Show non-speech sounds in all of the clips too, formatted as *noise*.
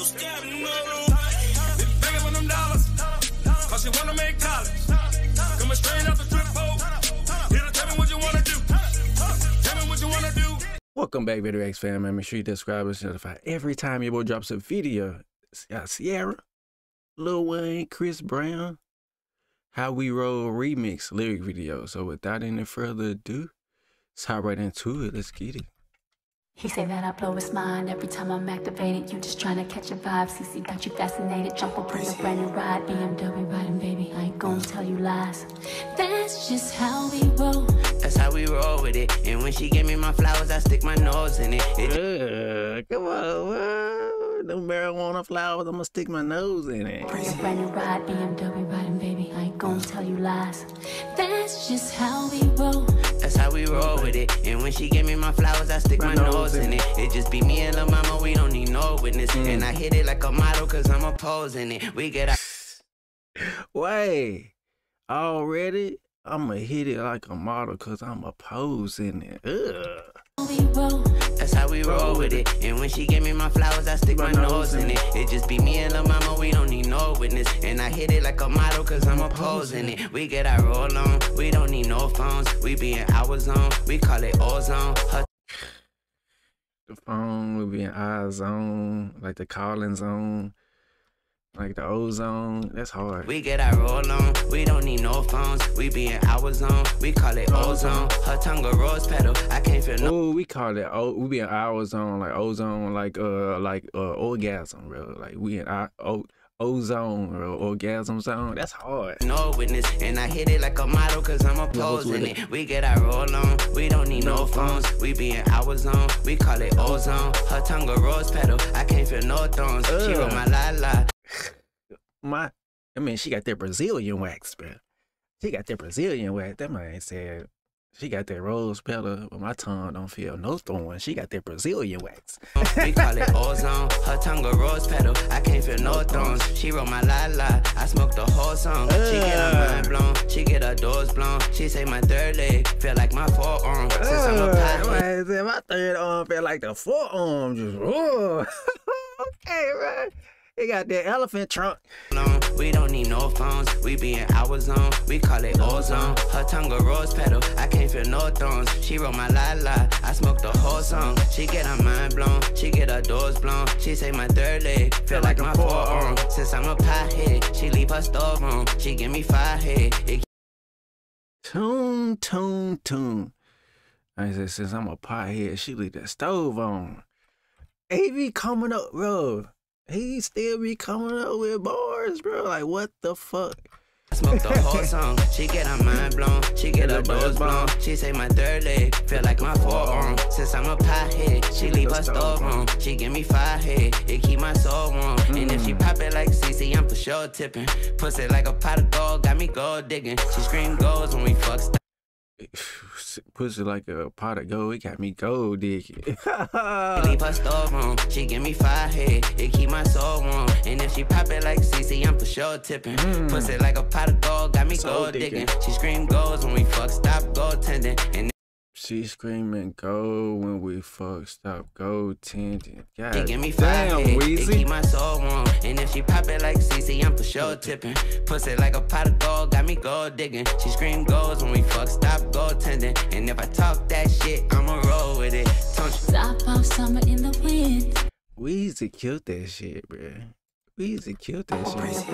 Straight the tell me what you wanna do. What. Welcome back, Video X fam. and Make sure you subscribe and notify every time your boy drops a video. Uh, Ciara, Lil Wayne, Chris Brown, How We Roll remix lyric video. So without any further ado, let's hop right into it. Let's get it. He say that I blow his mind every time I'm activated. You just trying to catch a vibe. CC got you fascinated. Jump up on the brand new ride. BMW riding, baby. I ain't gonna tell you lies. That's just how we roll. That's how we roll with it. And when she give me my flowers, I stick my nose in it. it Uh, come on, man. Them marijuana flowers, I'm gonna stick my nose in it. On the brand new ride. BMW riding, baby. I ain't gonna tell you lies. That's just how we roll. that's how we roll with it. And when she give me my flowers, I stick my, nose in it. It just be me and Lil Mama, we don't need no witness. Mm. And I hit it like a model, cause I'm a pose in it. We get our *sighs* Wait, already? I'ma hit it like a model cause I'm a pose in it. Ugh. That's how we roll with it. And when she give me my flowers, I stick my nose in it. It just be me and Lil Mama, we don't need no witness. And I hit it like a model, cause I'm in it. We get our roll on, we don't need no phones. We be in our zone, we call it ozone. Her The phone we be in our zone, like the calling zone, like the ozone. That's hard. We get our roll on, we don't need no phones. We be in our zone, we call it ozone. Her tongue a rose petal, I can't feel no. Oh, we call it. Oh, we be in our zone, like ozone, like uh, like uh, orgasm, bro. Like we in our o- ozone or orgasm zone. That's hard. No witness, and I hit it like a model, cause I'm pose it. We get our roll on, we don't need no phones. We be in our zone, we call it ozone. Her tongue a rose petal, I can't feel no thorns. She wrote my la la. My, I mean, she got that Brazilian wax, bro. She got that Brazilian wax. That man said she got that rose petal, but my tongue don't feel no thorn. She got that Brazilian wax. We call it ozone. Her tongue a rose petal. I can't feel no thorns. She wrote my la la. I smoked the whole song. She get her mind blown. She get her doors blown. She say my third leg feel like my forearm. Since I'm a Uh, my third arm felt like the forearm just. *laughs* Okay, right. He got that elephant trunk. on. We don't need no phones. We be in our zone. We call it ozone. Her tongue a rose petal. I can't feel no thorns. She wrote my la la. I smoked the whole song. She get her mind blown. She get her doors blown. She say my third leg feel like my forearm. Since I'm a pothead, she leave her storeroom. She give me five head. It Tune, tune, tune. I said, since I'm a pothead, she leave that stove on. Be coming up, bro. He still be coming up with bars, bro. Like, what the fuck? I smoke the whole song. She get her mind blown. She get her doors blown. She say my third leg feel like my forearm. Since I'm a pothead, she leave her on. She give me five head. It keep my soul warm. And if she pop it like CC, I'm for sure tipping. Pussy like a pot of gold, got me gold digging. She scream goals when we fuck. *sighs* Pussy like a pot of gold. It got me gold digging. Leave her *laughs* storeroom. She give me five head. It keep my soul warm. And if she pop it like CC, I'm for sure tipping. Hmm. Pussy like a pot of gold, got me gold digging. digging. She scream goals when we fuck. Stop goaltending. And she screaming gold when we fuck. Stop gold tending. God She give me five damn, head, it Weezy. keep my soul warm. And if she pop it like CC, I'm for sure tipping. Pussy like a pot of gold, got me gold digging. She scream goals when we fuck, stop go goaltending. And if I talk that shit, I'ma roll with it. Don't you Stop off summer in the wind. Weezy killed that shit, bro. Weezy killed that On the shit.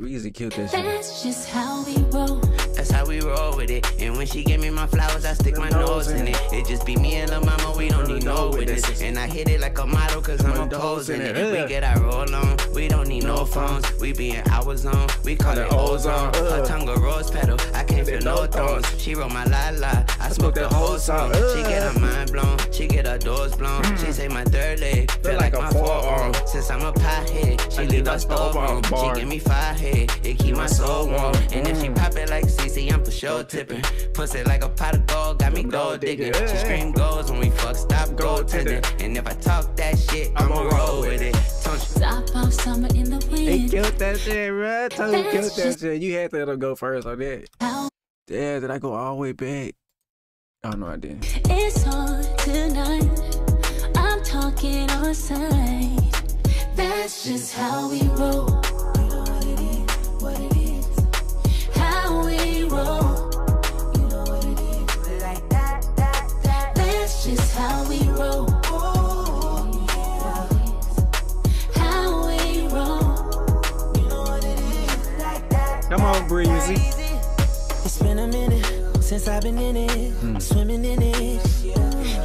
Weezy killed that shit. That's just how we roll. That's how we roll with it. And when she give me my flowers, I stick my nose in it. It just be me and Lil Mama, we don't need no witness. And I hit it like a model, cause I'm a pose in it. We get our roll on, we don't need no phones. We be in our zone, we call it ozone. Her tongue a rose petal, I can't feel no thorns. She wrote my la la, I smoked the whole song. She get her mind blown, she get her doors blown. She say my third leg feel like my forearm. Since I'm a pothead, she leave her storeroom. She give me five head, it keep my soul warm. And if she pop it like CC, I'm for sure tipping. Pussy like a pot of gold, got me gold digging. She scream goals when we fuck, stop goaltending. And if I talk that shit, I'ma roll with it. Don't you Stop off summer in the wind. wind. killed that shit, bro. I told you killed that just- shit. You had to let him go first on that. How Yeah, did I go all the way back? Oh no, I didn't. it's on tonight. I'm talking on sight. That's just how we roll. On, Breezy. It's been a minute since I've been in it, hmm. swimming in it.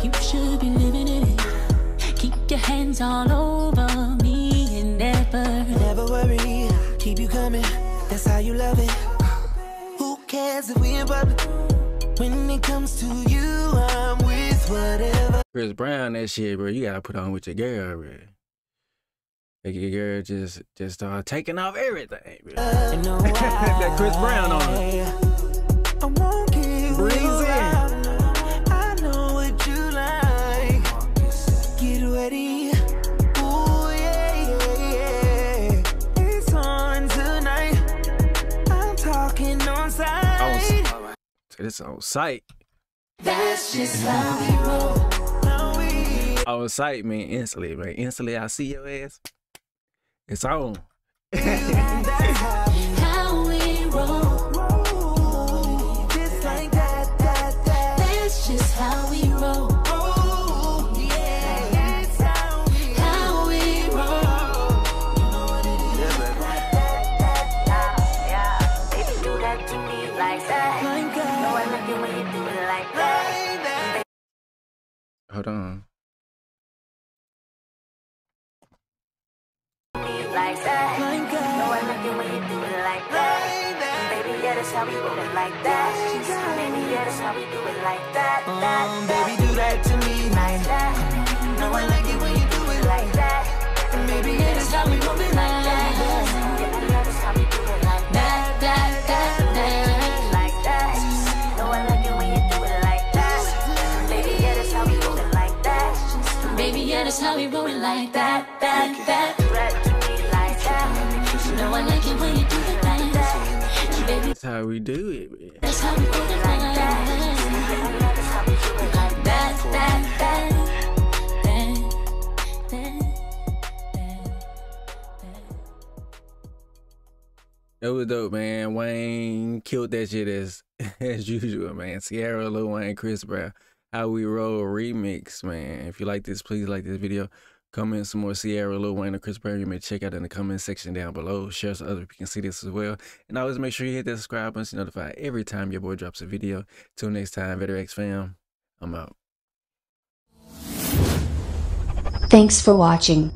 You should be living in it. Keep your hands all over me and never. Never worry, keep you coming. That's how you love it. Who cares if we in public? When it comes to you, I'm with whatever. Chris Brown, that shit, bro. You gotta put on with your girl, bro. Your girl just just start taking off everything, bro. And no, *laughs* that Chris Brown on it. I won't give Breezy. you. I know what you like. Get ready. Ooh, yeah, yeah, yeah. It's on tonight. I'm talking on On, site. it's on site. That's just how we roll. On site, man. Instantly, man. Instantly, I see your ass. It's on. that's how we How we roll. roll. Just like that, that, that. That's just how we roll. Oh, yeah. That's how we How we roll. Baby, do that to me like that. like that. No, I like it when you do it like that. Like that. Hold on. Me like that. Like that. No, I like it when you do it like that. Like. Baby, yeah, that's how we do it like that. Baby, yeah, that's how we do it like that. That, Um, baby, do that to me like that. No, I like it when you do it Like that. Maybe yeah, that's how we move it like that. Baby, yeah, that's how we do it like that. That, that, that, that. Like that. No, I like it when you do it like that. Baby, yeah, that's how we do like that. Baby, yeah, that's how we roll it like that, that, that. How we do it, man. that's how we roll it like that. That's how we do it was dope, man. Wayne killed that shit as *laughs* as usual, man. Ciara, Lil Wayne, Chris Brown. How we roll remix, man. If you like this, please like this video. Comment some more Ciara, Lil Wayne, or Chris Brown. You may check out in the comment section down below. Share so other people can see this as well. And always make sure you hit that subscribe button to be notified every time your boy drops a video. Till next time, VeterX fam. I'm out. Thanks for watching.